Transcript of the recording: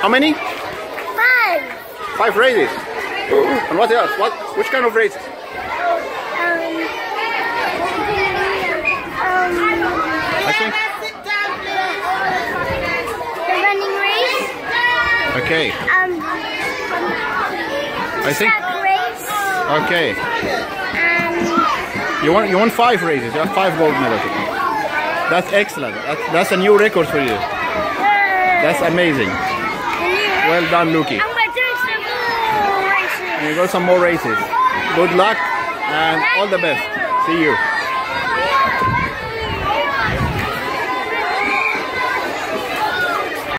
How many? Five. Five races. And what else? What? Which kind of races? Um, um, I think. the running race. Okay. Um, I think. race. Okay. And You want you want five races. You have five gold medals. That's excellent. That's, that's a new record for you. That's amazing. Well done, Luki. I'm gonna do some more races. And you got some more races. Good luck and all the best. See you.